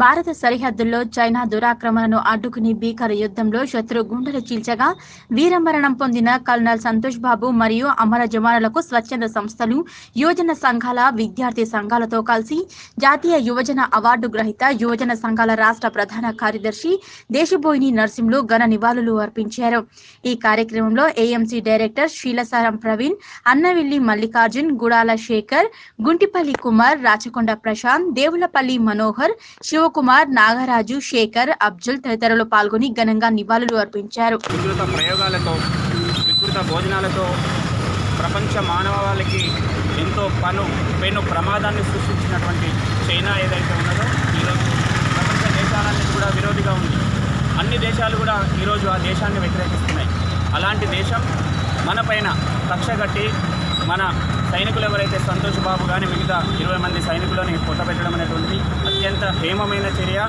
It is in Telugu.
భారత సరిహద్దుల్లో చైనా దురాక్రమణను అడ్డుకుని భీకర యుద్ధంలో శత్రు గుండెలు చీల్చగా వీరమరణం పొందిన కల్నల్ సంతోష్ బాబు మరియు అమర జవానులకు స్వచ్ఛంద సంస్థలు యువజన సంఘాల విద్యార్థి సంఘాలతో కలిసి జాతీయ యువజన అవార్డు గ్రహీత యువజన సంఘాల రాష్ట్ర ప్రధాన కార్యదర్శి దేశబోయిని నర్సింలు ఘన నివాళులు అర్పించారు. ఈ కార్యక్రమంలో ఏఎంసీ డైరెక్టర్ శీలసారం ప్రవీణ్ అన్నవిల్లి మల్లికార్జున్ గుడాల శేఖర్ గుంటిపల్లి కుమార్ రాచకొండ ప్రశాంత్ దేవులపల్లి మనోహర్ శివ కుమార్ నాగరాజు శేఖర్ అబ్జుల్ తదితరులు పాల్గొని ఘనంగా నివాళులు అర్పించారు. వికృత ప్రయోగాలతో వికృత భోజనాలతో ప్రపంచ మానవాళికి ఎంతో పను పెను ప్రమాదాన్ని సృష్టించినటువంటి చైనా ఏదైతే ఉన్నదో ఈరోజు ప్రపంచ దేశాలన్నీ కూడా విరోధిగా ఉంది. అన్ని దేశాలు కూడా ఈరోజు ఆ దేశాన్ని వ్యతిరేకిస్తున్నాయి. అలాంటి దేశం మన పైన కక్ష కట్టి మన సైనికులు ఎవరైతే సంతోష్ బాబు కానీ మిగతా ఇరవై మంది సైనికులని కొట్టబెట్టడం అనేటువంటిది అత్యంత హేమమైన చర్య